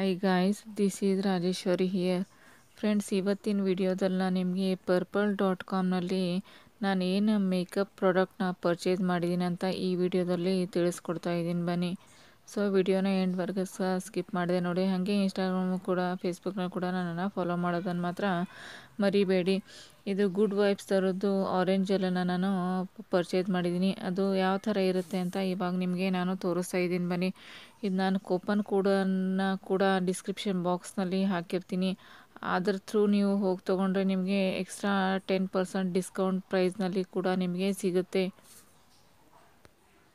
Hi guys this is Rajeshwari here friends ಇವತ್ತಿನ ವಿಡಿಯೋದಲ್ಲಿ ನಾನು ನಿಮಗೆ ಪರ್ಪಲ್ ಡಾಟ್ ಕಾಮ್ನಲ್ಲಿ ನಾನು ಏನು ಮೇಕಪ್ ಪ್ರಾಡಕ್ಟ್ನ ಪರ್ಚೇಸ್ ಮಾಡಿದ್ದೀನಿ ಅಂತ ಈ ವಿಡಿಯೋದಲ್ಲಿ ತಿಳಿಸ್ಕೊಡ್ತಾ ಇದ್ದೀನಿ ಬನ್ನಿ. ಸೊ ವಿಡಿಯೋನ ಎಂಡ್ವರೆಗೆ ಸಹ ಸ್ಕಿಪ್ ಮಾಡಿದೆ ನೋಡಿ. ಹಾಗೆ ಇನ್ಸ್ಟಾಗ್ರಾಮು ಕೂಡ ಫೇಸ್ಬುಕ್ನ ಕೂಡ ನನ್ನನ್ನು ಫಾಲೋ ಮಾಡೋದನ್ನು ಮಾತ್ರ ಮರಿಬೇಡಿ. ಇದು ಗುಡ್ ವೈಬ್ಸ್ ಥರದ್ದು ಆರೆಂಜ್ ಜೆಲ್ಲನ್ನು ನಾನು ಪರ್ಚೇಸ್ ಮಾಡಿದ್ದೀನಿ ಅದು ಯಾವ ಥರ ಇರುತ್ತೆ ಅಂತ ಇವಾಗ ನಿಮಗೆ ನಾನು ತೋರಿಸ್ತಾ ಇದ್ದೀನಿ ಬನ್ನಿ. ಇದು ನಾನು ಕೂಪನ್ ಕೂಡನ್ನು ಕೂಡ ಡಿಸ್ಕ್ರಿಪ್ಷನ್ ಬಾಕ್ಸ್ನಲ್ಲಿ ಹಾಕಿರ್ತೀನಿ. ಅದ್ರ ಥ್ರೂ ನೀವು ಹೋಗಿ ತೊಗೊಂಡ್ರೆ ನಿಮಗೆ ಎಕ್ಸ್ಟ್ರಾ ಟೆನ್ ಪರ್ಸೆಂಟ್ ಡಿಸ್ಕೌಂಟ್ ಪ್ರೈಸ್ನಲ್ಲಿ ಕೂಡ ನಿಮಗೆ ಸಿಗುತ್ತೆ.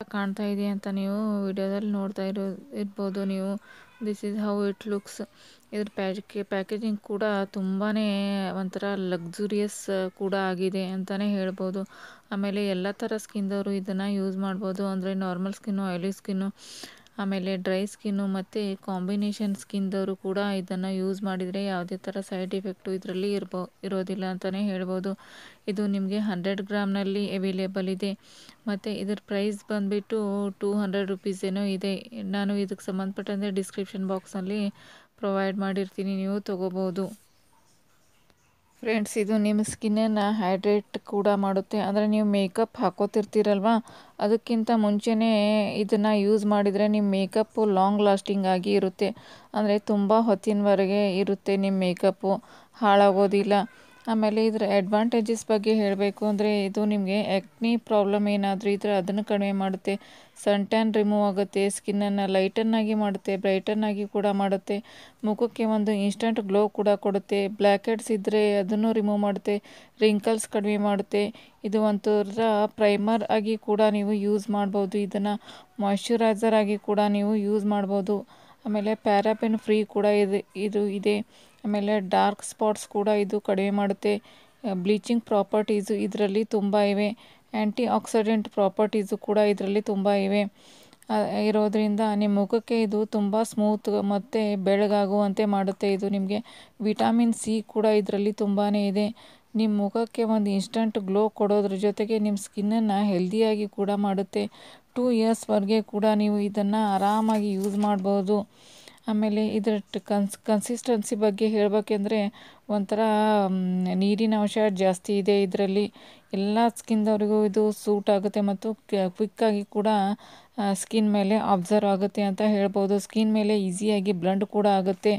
ಕಾಣ್ತಾ ಇದೆ ಅಂತ ನೀವು ವಿಡಿಯೋದಲ್ಲಿ ನೋಡ್ತಾ ಇರೋ, ಇರ್ಬೋದು ನೀವು this is how it looks ಇದ್ರ ಪ್ಯಾಕೆ ಪ್ಯಾಕೇಜಿಂಗ್ ಕೂಡ ತುಂಬಾ ಒಂಥರ ಲಕ್ಸುರಿಯಸ್ ಕೂಡ ಆಗಿದೆ ಅಂತಲೇ ಹೇಳ್ಬೋದು. ಆಮೇಲೆ ಎಲ್ಲ ಥರ ಸ್ಕಿನ್ದವರು ಇದನ್ನು ಯೂಸ್ ಮಾಡ್ಬೋದು. ಅಂದರೆ ನಾರ್ಮಲ್ ಸ್ಕಿನ್ನು ಆಯ್ಲಿ ಸ್ಕಿನ್ನು ಆಮೇಲೆ ಡ್ರೈ ಸ್ಕಿನ್ನು ಮತ್ತು ಕಾಂಬಿನೇಷನ್ ಸ್ಕಿನ್ದವರು ಕೂಡ ಇದನ್ನು ಯೂಸ್ ಮಾಡಿದರೆ ಯಾವುದೇ ಥರ ಸೈಡ್ ಇಫೆಕ್ಟು ಇದರಲ್ಲಿ ಇರ್ಬೋ, ಇರೋದಿಲ್ಲ ಅಂತಲೇ ಹೇಳ್ಬೋದು. ಇದು ನಿಮಗೆ ಹಂಡ್ರೆಡ್ ಗ್ರಾಮ್ನಲ್ಲಿ ಅವೈಲೇಬಲ್ ಇದೆ. ಮತ್ತು ಇದ್ರ ಪ್ರೈಸ್ ಬಂದುಬಿಟ್ಟು ಟೂ ಹಂಡ್ರೆಡ್ ರುಪೀಸ್ ಏನೋ ಇದೆ. ನಾನು ಇದಕ್ಕೆ ಸಂಬಂಧಪಟ್ಟಂತೆ ಡಿಸ್ಕ್ರಿಪ್ಷನ್ ಬಾಕ್ಸಲ್ಲಿ ಪ್ರೊವೈಡ್ ಮಾಡಿರ್ತೀನಿ. ನೀವು ತೊಗೋಬೋದು. ಫ್ರೆಂಡ್ಸ್ ಇದು ನಿಮ್ಮ ಸ್ಕಿನ್ನನ್ನು ಹೈಡ್ರೇಟ್ ಕೂಡ ಮಾಡುತ್ತೆ. ಅಂದರೆ ನೀವು ಮೇಕಪ್ ಹಾಕೋತಿರ್ತೀರಲ್ವ? ಅದಕ್ಕಿಂತ ಮುಂಚೆನೇ ಇದನ್ನು ಯೂಸ್ ಮಾಡಿದರೆ ನಿಮ್ಮ ಮೇಕಪ್ಪು ಲಾಂಗ್ ಲಾಸ್ಟಿಂಗ್ ಆಗಿ ಇರುತ್ತೆ. ಅಂದರೆ ತುಂಬ ಹೊತ್ತಿನವರೆಗೆ ಇರುತ್ತೆ ನಿಮ್ಮ ಮೇಕಪ್ಪು ಹಾಳಾಗೋದಿಲ್ಲ. ಆಮೇಲೆ ಇದರ ಅಡ್ವಾಂಟೇಜಸ್ ಬಗ್ಗೆ ಹೇಳಬೇಕು ಅಂದರೆ ಇದು ನಿಮಗೆ ಎಕ್ನಿ ಪ್ರಾಬ್ಲಮ್ ಏನಾದರೂ ಇದ್ದರೆ ಅದನ್ನು ಕಡಿಮೆ ಮಾಡುತ್ತೆ. ಸನ್ ಟ್ಯಾನ್ ರಿಮೂವ್ ಆಗುತ್ತೆ ಸ್ಕಿನ್ನನ್ನು ಲೈಟನ್ನಾಗಿ ಮಾಡುತ್ತೆ ಬ್ರೈಟನ್ನಾಗಿ ಕೂಡ ಮಾಡುತ್ತೆ. ಮುಖಕ್ಕೆ ಒಂದು ಇನ್ಸ್ಟಂಟ್ ಗ್ಲೋ ಕೂಡ ಕೊಡುತ್ತೆ. ಬ್ಲ್ಯಾಕ್ ಹೆಡ್ಸ್ ಇದ್ದರೆ ಅದನ್ನು ರಿಮೂವ್ ಮಾಡುತ್ತೆ. ರಿಂಕಲ್ಸ್ ಕಡಿಮೆ ಮಾಡುತ್ತೆ. ಇದು ಒಂಥರ ಪ್ರೈಮರ್ ಆಗಿ ಕೂಡ ನೀವು ಯೂಸ್ ಮಾಡ್ಬೋದು. ಇದನ್ನು ಮಾಯ್ಶ್ಚರೈಸರ್ ಆಗಿ ಕೂಡ ನೀವು ಯೂಸ್ ಮಾಡ್ಬೋದು. ಆಮೇಲೆ ಪ್ಯಾರಾಪೆನ್ ಫ್ರೀ ಕೂಡ ಇದೆ, ಇದು ಇದೆ. ಆಮೇಲೆ ಡಾರ್ಕ್ ಸ್ಪಾಟ್ಸ್ ಕೂಡ ಇದು ಕಡಿಮೆ ಮಾಡುತ್ತೆ. ಬ್ಲೀಚಿಂಗ್ ಪ್ರಾಪರ್ಟೀಸು ಇದರಲ್ಲಿ ತುಂಬ ಇವೆ. ಆ್ಯಂಟಿ ಆಕ್ಸಿಡೆಂಟ್ ಪ್ರಾಪರ್ಟೀಸು ಕೂಡ ಇದರಲ್ಲಿ ತುಂಬ ಇವೆ. ಇರೋದರಿಂದ ನಿಮ್ಮ ಮುಖಕ್ಕೆ ಇದು ತುಂಬ ಸ್ಮೂತ್ ಮತ್ತು ಬೆಳಗಾಗುವಂತೆ ಮಾಡುತ್ತೆ. ಇದು ನಿಮಗೆ ವಿಟಾಮಿನ್ ಸಿ ಕೂಡ ಇದರಲ್ಲಿ ತುಂಬಾ ಇದೆ. ನಿಮ್ಮ ಮುಖಕ್ಕೆ ಒಂದು ಇನ್ಸ್ಟಂಟ್ ಗ್ಲೋ ಕೊಡೋದ್ರ ಜೊತೆಗೆ ನಿಮ್ಮ ಸ್ಕಿನ್ನನ್ನು ಹೆಲ್ದಿಯಾಗಿ ಕೂಡ ಮಾಡುತ್ತೆ. ಟೂ ಇಯರ್ಸ್ವರೆಗೆ ಕೂಡ ನೀವು ಇದನ್ನು ಆರಾಮಾಗಿ ಯೂಸ್ ಮಾಡ್ಬೋದು. ಆಮೇಲೆ ಇದರ ಕನ್ಸ್ ಕನ್ಸಿಸ್ಟೆನ್ಸಿ ಬಗ್ಗೆ ಹೇಳಬೇಕೆಂದ್ರೆ ಒಂಥರ ನೀರಿನ ಅಂಶ ಜಾಸ್ತಿ ಇದೆ ಇದರಲ್ಲಿ. ಎಲ್ಲ ಸ್ಕಿನ್ದವ್ರಿಗೂ ಇದು ಸೂಟ್ ಆಗುತ್ತೆ ಮತ್ತು ಕ್ವಿಕ್ಕಾಗಿ ಕೂಡ ಸ್ಕಿನ್ ಮೇಲೆ ಅಬ್ಸರ್ವ್ ಆಗುತ್ತೆ ಅಂತ ಹೇಳ್ಬೋದು. ಸ್ಕಿನ್ ಮೇಲೆ ಈಸಿಯಾಗಿ ಬ್ಲಂಡ್ ಕೂಡ ಆಗುತ್ತೆ.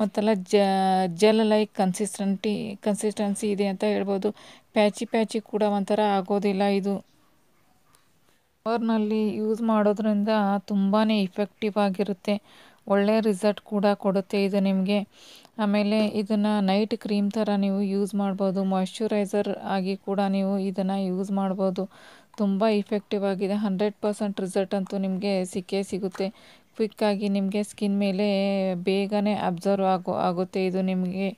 ಮತ್ತೆಲ್ಲ ಜೆಲ್ ಲೈಕ್ ಕನ್ಸಿಸ್ಟೆಂಟಿ ಕನ್ಸಿಸ್ಟೆನ್ಸಿ ಇದೆ ಅಂತ ಹೇಳ್ಬೋದು. ಪ್ಯಾಚಿ ಪ್ಯಾಚಿ ಕೂಡ ಒಂಥರ ಆಗೋದಿಲ್ಲ ಇದು. ನಲ್ಲಿ ಯೂಸ್ ಮಾಡೋದ್ರಿಂದ ತುಂಬಾ ಇಫೆಕ್ಟಿವ್ ಆಗಿರುತ್ತೆ. ಒಳ್ಳೆಯ ರಿಸಲ್ಟ್ ಕೂಡ ಕೊಡುತ್ತೆ ಇದು ನಿಮಗೆ. ಆಮೇಲೆ ಇದನ್ನು ನೈಟ್ ಕ್ರೀಮ್ ಥರ ನೀವು ಯೂಸ್ ಮಾಡ್ಬೋದು. ಮಾಯ್ಶ್ಚರೈಸರ್ ಆಗಿ ಕೂಡ ನೀವು ಇದನ್ನು ಯೂಸ್ ಮಾಡ್ಬೋದು. ತುಂಬ ಇಫೆಕ್ಟಿವ್ ಆಗಿದೆ. ಹಂಡ್ರೆಡ್ ಪರ್ಸೆಂಟ್ ರಿಸಲ್ಟ್ ಅಂತೂ ನಿಮಗೆ ಸಿಕ್ಕೇ ಸಿಗುತ್ತೆ. ಕ್ವಿಕ್ಕಾಗಿ ನಿಮಗೆ ಸ್ಕಿನ್ ಮೇಲೆ ಬೇಗನೆ ಅಬ್ಸರ್ವ್ ಆಗೋ, ಆಗುತ್ತೆ ಇದು ನಿಮಗೆ.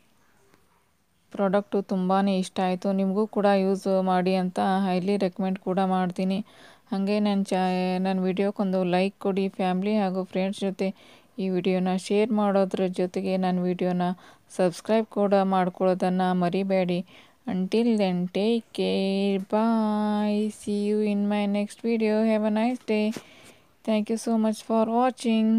ಪ್ರಾಡಕ್ಟು ತುಂಬಾ ಇಷ್ಟ ಆಯಿತು. ನಿಮಗೂ ಕೂಡ ಯೂಸ್ ಮಾಡಿ ಅಂತ ಹೈಲಿ ರೆಕಮೆಂಡ್ ಕೂಡ ಮಾಡ್ತೀನಿ. ಹಾಗೆ ನನ್ನ ಚಾ ನನ್ನ ವಿಡಿಯೋಕ್ಕೊಂದು ಲೈಕ್ ಕೊಡಿ. ಫ್ಯಾಮ್ಲಿ ಹಾಗೂ ಫ್ರೆಂಡ್ಸ್ ಜೊತೆ ಈ ವಿಡಿಯೋನ ಶೇರ್ ಮಾಡೋದ್ರ ಜೊತೆಗೆ ನನ್ನ ವಿಡಿಯೋನ ಸಬ್ಸ್ಕ್ರೈಬ್ ಕೂಡ ಮಾಡ್ಕೊಳ್ಳೋದನ್ನು ಮರಿಬೇಡಿ. Until then take care bye see you in my next video have a nice day thank you so much for watching